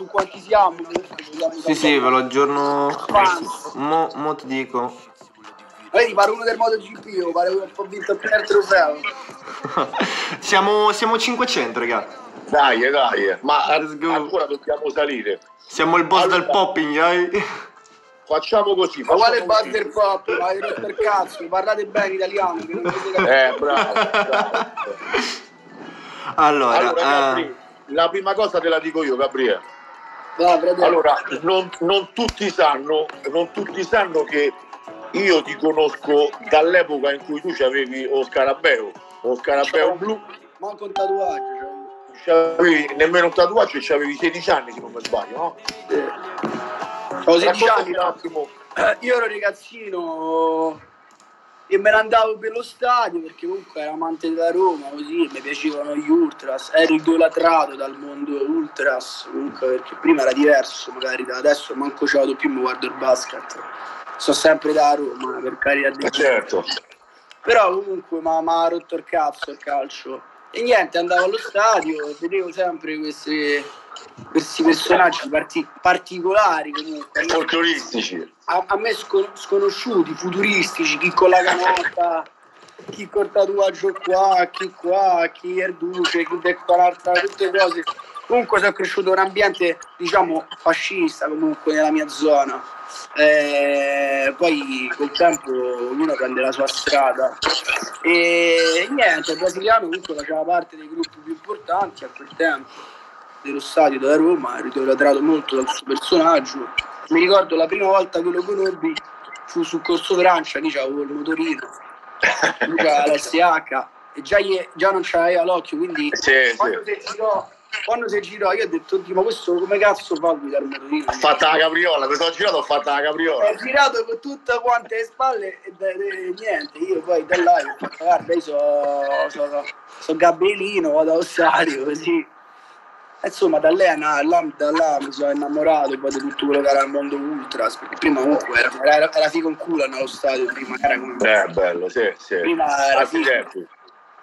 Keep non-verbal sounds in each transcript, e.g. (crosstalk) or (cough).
su quanti siamo. Sì, sì, ve lo aggiorno. Mo, mo ti dico. Vedi, pare uno del MotoGP, io pare che ho vinto il primo trofeo. (laughs) siamo, siamo 500, raga. Dai, dai, ma Let's go. ancora dobbiamo salire. Siamo il boss Allora. del popping, eh? Facciamo così. Ma quale buzzer pop? Ma rotto il cazzo, parlate bene italiano, che. Eh, bravo. bravo. Allora, Allora, eh, Gabri, la prima cosa te la dico io, Gabriele. Allora, non, non tutti sanno, non tutti sanno che io ti conosco dall'epoca in cui tu avevi lo scarabeo, lo scarabeo blu, Manco un tatuaggio. c'avevi nemmeno un tatuaggio e avevi 16 anni se non mi sbaglio, no? Ho 16 Raccontami anni, un attimo. Eh, io ero ragazzino e me ne andavo per lo stadio perché comunque ero amante della Roma, così mi piacevano gli ultras, ero idolatrato dal mondo ultras, comunque perché prima era diverso magari da adesso manco ci vado più, mi guardo il basket. Sto sempre da Roma, per carità di Eh, certo. Però comunque mi ha rotto il cazzo il calcio. E niente, andavo allo stadio e vedevo sempre questi, questi personaggi parti- particolari comunque. Folcloristici. A, a me scon- sconosciuti, futuristici, chi con la canotta, chi col tatuaggio qua, chi qua, chi è duce, chi decorata, tutte cose. Comunque sono cresciuto in un ambiente, diciamo, fascista comunque nella mia zona. Eh, poi col tempo ognuno prende la sua strada. E niente, il brasiliano comunque faceva parte dei gruppi più importanti a quel tempo dello stadio della Roma, ero idolatrato molto dal suo personaggio. Mi ricordo la prima volta che lo conobbi fu su Corso Francia, lì c'avevo il motorino, lui c'aveva l'SH e già, gli- già non c'aveva l'occhio, quindi Sì, quando, sì. si girò, quando si girò io ho detto, "Oddio, ma questo come cazzo fa a guidare il motorino? Ho fatta la capriola, mi sono girato ho fatta la capriola. Ho girato con tutte quante le spalle e, e- e niente, io poi da là ho fatto, guarda, io sono so, so, so Gabrielino, vado allo stadio, così. Insomma, da là, da là mi sono innamorato poi di tutto quello che era il mondo ultras, perché prima comunque era, era, era figo in culo andare allo stadio, prima era come... Eh, bello, sì, sì. Prima era figo.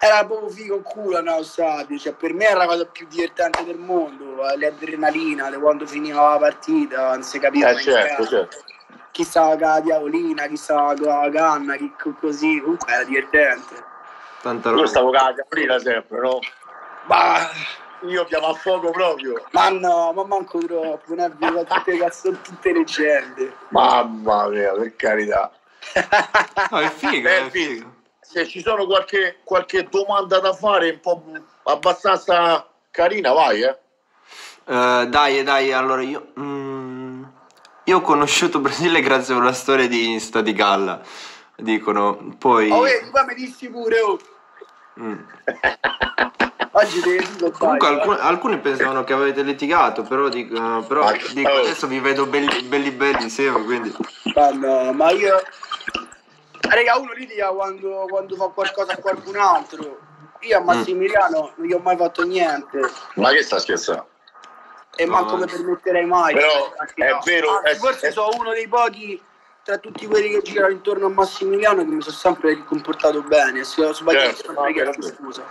Era proprio figo in culo andare allo stadio, cioè per me era la cosa più divertente del mondo, l'adrenalina, di quando finiva la partita, non si capiva Eh, certo, certo. chi stava con la diavolina, chi stava con la canna, chi co- così, comunque era divertente. tanta Io roba. stavo con la caprina sempre, no? Ma, Io chiamo a fuoco proprio. ma no, ma manco troppo, non è vero, tutte, cazzo, tutte leggende. Mamma mia, per carità. No, è figo, Eh, è figo. Se ci sono qualche, qualche domanda da fare, un po' abbastanza carina, vai, eh. Eh, dai, dai, allora io... mm, io ho conosciuto Brasile grazie a una storia di Insta di Galla, dicono. Poi... Oh, qua mi dissi pure, oh. mm. (laughs) Oggi dico Comunque dai, alcuni, alcuni pensavano che avete litigato, però dico, però Ma- dico, adesso vi vedo belli belli, belli insieme, quindi... Ma no, ma io... Raga, uno litiga quando, quando fa qualcosa a qualcun altro. Io a Massimiliano non gli ho mai fatto niente. Ma che sta scherzando? e No, manco mi permetterei mai. Però Anche è no. vero, Anzi, è- forse è- sono uno dei pochi tra tutti quelli che girano intorno a Massimiliano che mi sono sempre comportato bene. Se ho sbagliato, Certo, vabbè, vabbè. scusa.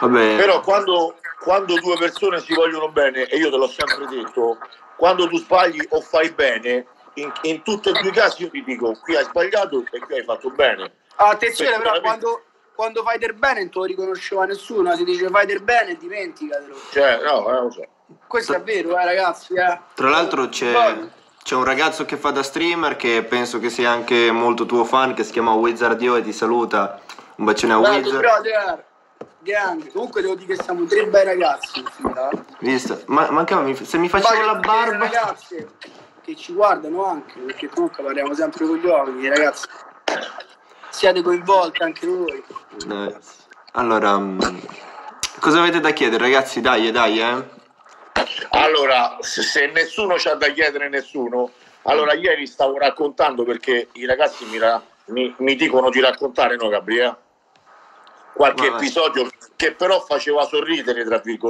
Vabbè, Però quando, quando due persone si vogliono bene, e io te l'ho sempre detto, quando tu sbagli o fai bene, in, in tutti e due i casi io ti dico qui hai sbagliato e qui hai fatto bene. Ah, attenzione, però, Veramente. quando, quando fai del bene non te lo riconosceva nessuno. Si dice fai del bene, dimenticatelo. Cioè, no, eh, lo so. Questo è vero, eh, ragazzi. Eh. tra l'altro c'è, c'è un ragazzo che fa da streamer che penso che sia anche molto tuo fan, che si chiama Wizardio e ti saluta. Un bacione a Wizard. brother. Gang. Comunque devo dire che siamo tre bei ragazzi. eh. Visto? Ma mancava, se mi facevo la Poi, barba... ragazze che ci guardano anche perché comunque parliamo sempre con gli uomini ragazzi siate coinvolti anche voi Eh, Allora, mm, cosa avete da chiedere ragazzi? Dai, dai, eh. Allora, se, nessuno c'ha da chiedere nessuno, allora ieri stavo raccontando perché i ragazzi mi, ra- mi- mi dicono di raccontare, no Gabriele? Qualche Vai, vai. episodio che però faceva sorridere, tra virgolette.